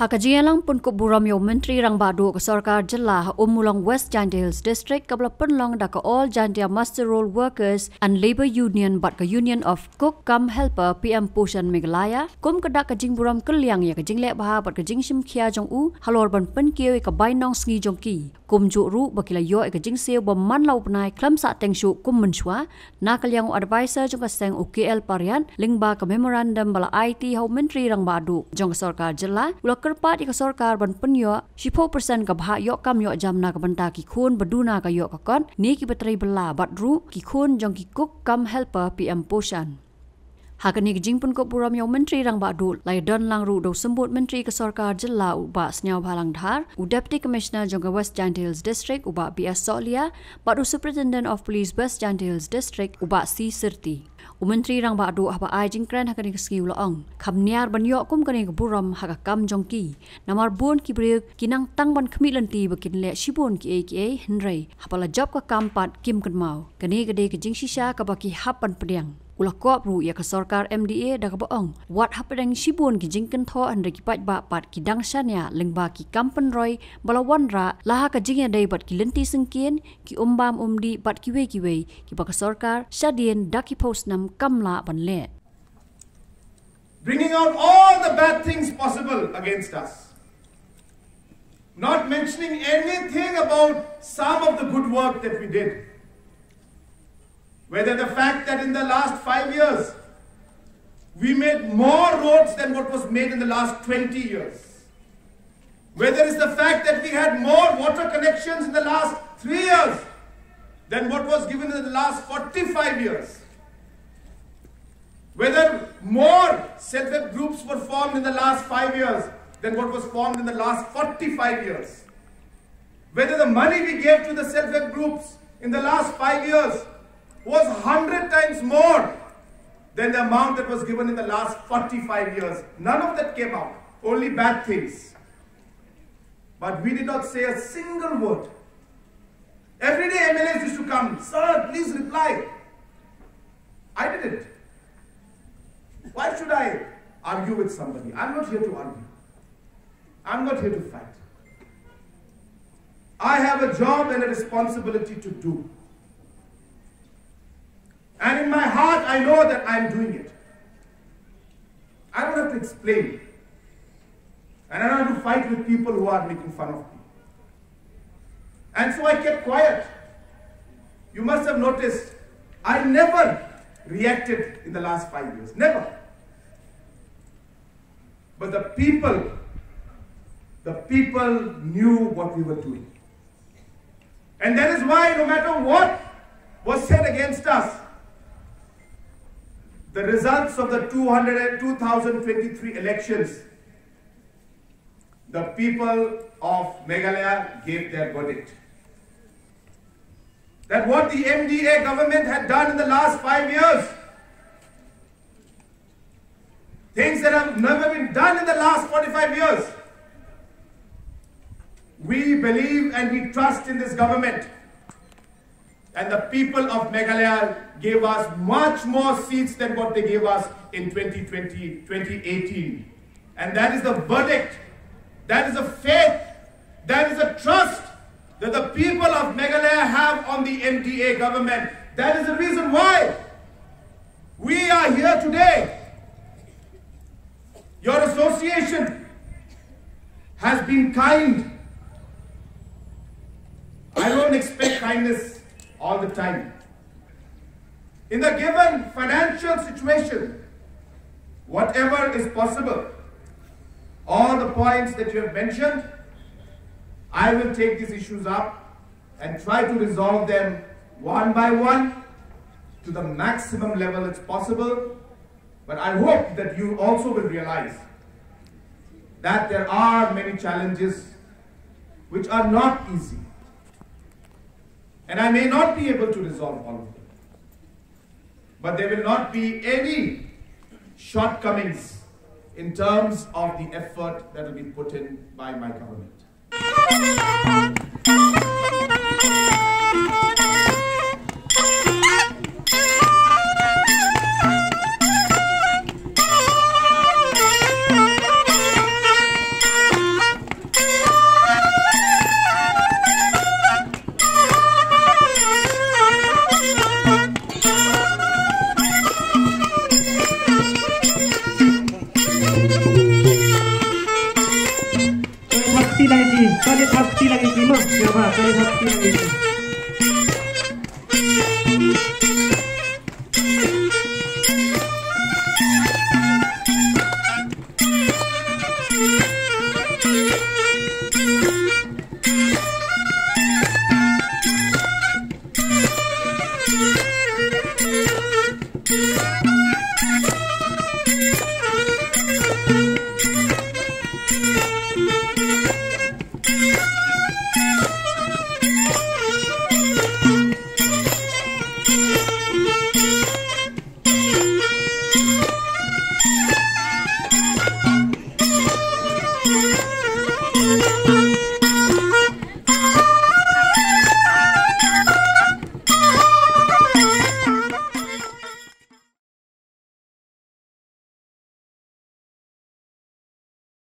Hakajialang pun ko buram yo menteri rang badu ke sarkar jela ha umulong West Giant Hills District kabla penlong da ka all Jantia Master Roll Workers and Labor Union bat ka Union of Cook Come Helper PM Pushan Meghalaya. Kum ka da ka jing buram keliang ya ka jing le bah bat ka jing sim khia jong u. Halor ban pen kieu ka bai nong sngi jong ki kum ju ru bakila yo ka jing seo bom man lau pnai klam sa teng shu kum mun chwa na kaliang advisor jong ka seng UKL parian lingba ka memorandum bala IT ho menteri rang badu jong sarkar jela ulak kerpat ika sorkar ban penyo shipo persen ka bha yo kam yo jamna ka banta ki khun baduna ka yo ka kon ni ki batrai bela bat ru ki khun jong ki cook kam helper PM Poshan Hakani jing pun ko puram yo menteri rang ba dul. Lai don lang ru do sembut menteri ke sorkar jela ba senyau balang dhar. U deputy commissioner jong West Giant Hills District u ba BS Solia. Ba do superintendent of police West Giant Hills District u ba C Sirti. U menteri rang ba apa ai jing kren hak ni ke skiu loong. Kam niar ban yo kum ke ni ke buram kam jong ki. Namar bon ki bre kinang tang ban kemi lenti bekin le shibun ki AKA Henry. Apa la job ka kam pat kim ken mau. Kene gede ke jing sisa ke baki hapan pediang ulah kop ru ya ke sarkar MDA da ka baong wat hapadang shibun ki jingkan tho an ki pat ba pat ki dang shanya lengba ki kampan roy balawan ra laha ka jingya dai bat ki lenti sengkien ki umbam umdi bat ki we ki we ki ba ka sarkar shadien daki post nam kamla ban le. Bringing out all the bad things possible against us. Not mentioning anything about some of the good work that we did whether the fact that in the last five years we made more roads than what was made in the last 20 years, whether it's the fact that we had more water connections in the last three years than what was given in the last 45 years, whether more self-help groups were formed in the last five years than what was formed in the last 45 years, whether the money we gave to the self-help groups in the last five years was 100 times more than the amount that was given in the last 45 years. None of that came out, only bad things. But we did not say a single word. Every day MLAs used to come, Sir, please reply. I did it. Why should I argue with somebody? I'm not here to argue. I'm not here to fight. I have a job and a responsibility to do. And in my heart, I know that I'm doing it. I don't have to explain. And I don't have to fight with people who are making fun of me. And so I kept quiet. You must have noticed, I never reacted in the last five years. Never. But the people, the people knew what we were doing. And that is why no matter what was said against us, the results of the 2023 elections, the people of Meghalaya gave their verdict. That what the MDA government had done in the last five years, things that have never been done in the last 45 years, we believe and we trust in this government. And the people of Meghalaya gave us much more seats than what they gave us in 2020, 2018. And that is the verdict, that is a faith, that is a trust that the people of Meghalaya have on the MDA government. That is the reason why we are here today. Your association has been kind. I don't expect kindness all the time. In the given financial situation, whatever is possible, all the points that you have mentioned, I will take these issues up and try to resolve them one by one to the maximum level it's possible. But I hope that you also will realize that there are many challenges which are not easy. And I may not be able to resolve all of them. But there will not be any shortcomings in terms of the effort that will be put in by my government. शक्ति लागेपछि कहिले शक्ति लागेपछि